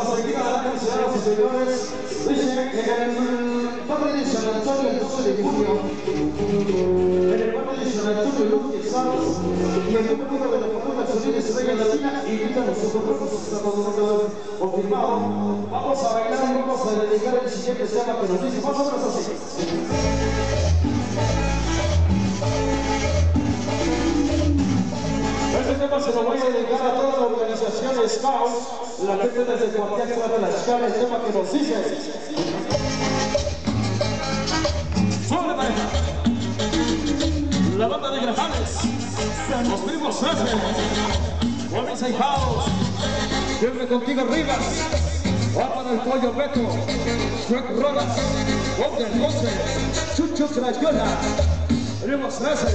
a seguir adelante, y en el barrio de San Antonio, el 12 de en el de y el de la Facultad Social Estrella Latina, invita a nosotros, pues estamos confirmado. Vamos a bailar y vamos a dedicar el siguiente tema que nos dice más o menos así. Organización Scout, la gente desde cualquier lado de la escala, el tema que nos dice. ¡Suele, pareja! La banda de Grajales, los primos César, Juanes Aijados, siempre contigo Rivas, Guapa del Pollo Beto, Shrek Rodas, Golden Monte, Chucho Crayola, primos César,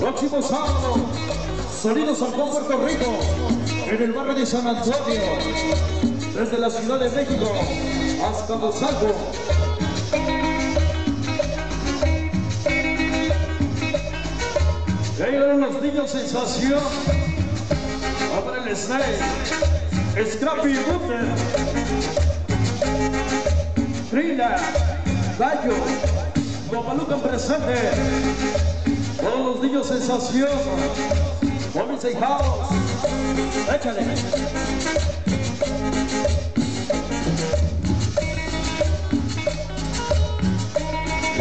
Próximo sábado, Sonido San Juan, Puerto Rico, en el barrio de San Antonio, desde la Ciudad de México hasta Mosalvo. Y ahí van los niños sensación. Para el Snake, Scrappy Butter, Trina, Gallo, Guadalupe presente. Todos los niños sensación. Y House. Échale.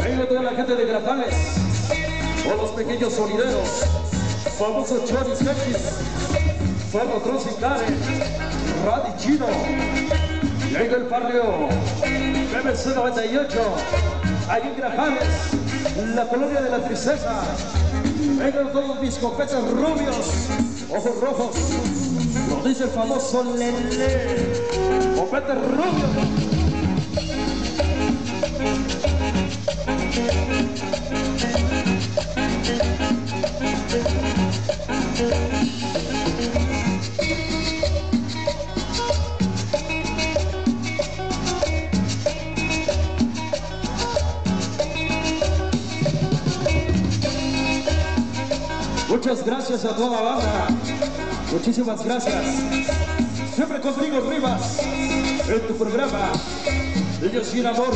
Ahí le toda la gente de Grafales. O los pequeños sonideros. Famosos Choris X. Fuego Cruz y Karen. Radi Chino. Y ahí del barrio. BBC 98. Ahí en Grajales la colonia de la tristeza. Vengan todos mis copetes rubios, ojos rojos. Lo dice el famoso Lele. Copetes rubios. Muchas gracias a toda la banda. Muchísimas gracias. Siempre contigo, Rivas, en tu programa. Ellos sin amor.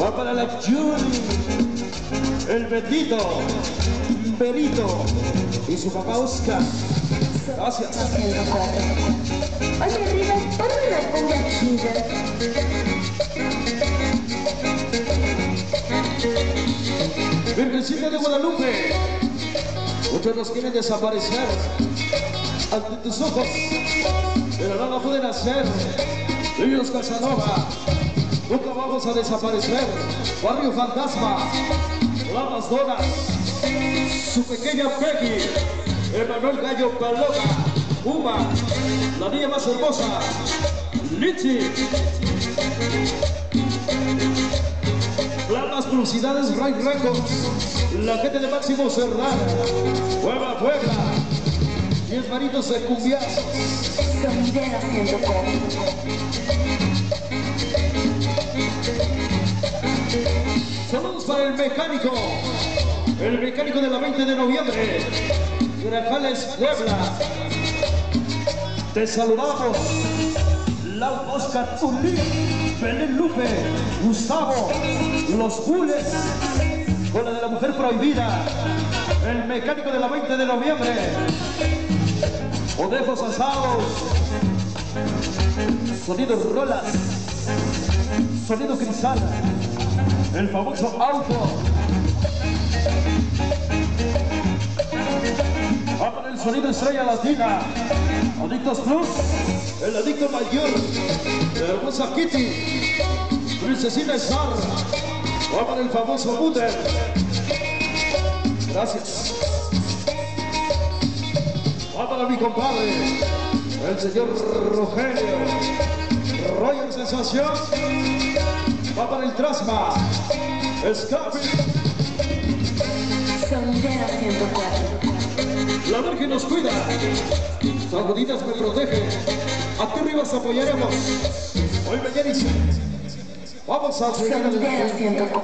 Va para la Julie, el Bendito, Berito y su papá Oscar. Gracias. Oye, Rivas, ponme una cumbia chida. Virgencita de Guadalupe. Muchos nos quieren desaparecer ante tus ojos, pero no lo pueden hacer. Niños Casanova, nunca vamos a desaparecer. Barrio Fantasma, Lamas Donas, su pequeña Peggy, Emanuel Gallo Paloma, Uma, la niña más hermosa, Lichi. Las velocidades Ray Records, la gente de Máximo Cerdán, Puebla, Puebla, y el maridos de cumbia. Sonidera.com Saludos para el mecánico, el mecánico de la 20 de noviembre, Grajales, Puebla. Te saludamos, Lau Oscar Belén Lupe, Gustavo, Los Gules, con la de la mujer prohibida, el mecánico de la 20 de noviembre, Odejos Asados, Sonidos Rolas, Sonido Cristal, el famoso auto. Va para el sonido estrella latina. Adictos Plus, el adicto mayor, la hermosa Kitty, Princesina Star. Va para el famoso Butter. Gracias. Va para mi compadre, el señor Rogelio. Roger Sensación. Va para el Trasma. Escape. Sonidera.com La Virgen nos cuida. Saluditas me protege. Aquí arriba apoyaremos. Hoy mañana y Vamos a. Sonidera.com